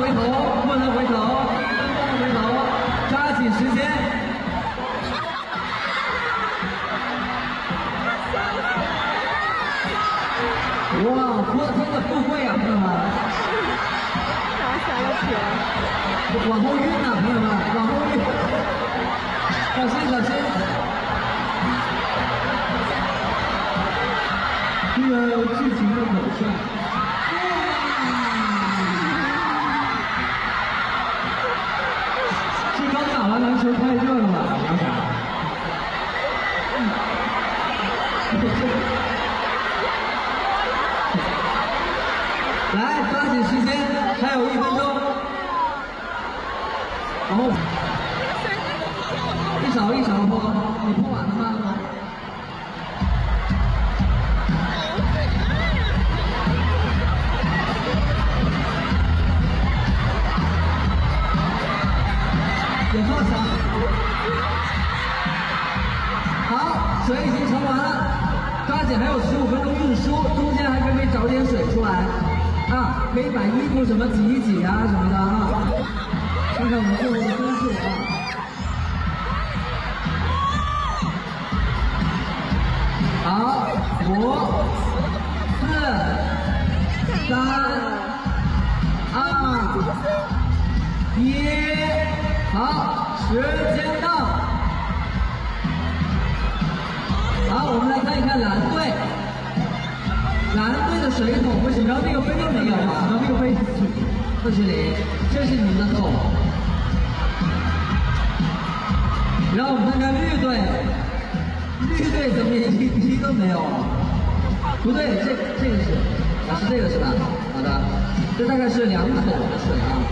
回头，不能回头，不能回头，抓紧时间。哇，昨天的富贵啊，朋友们！哪想得起来？往后晕、啊，朋友们，往后晕。小心，小心。这个剧情的走哇。紧时间，还有一分钟。然后一勺一勺泼，你泼完了吗？也放下。好，水已经盛完了，抓紧还有十五分钟运输，中间还可以找，可以把衣服什么挤一挤啊什么的啊，看看我们最后的分数啊。好，五、四、三、二、一。好，时间到。好，我们来看一看蓝队。蓝水桶不行，然后那个杯都没有啊？那个杯不是你，这是你们的桶。然后我们看看绿队，绿队怎么一滴都没有？不对，这这个是，啊是这个是吧？好的，这大概是两桶的水啊。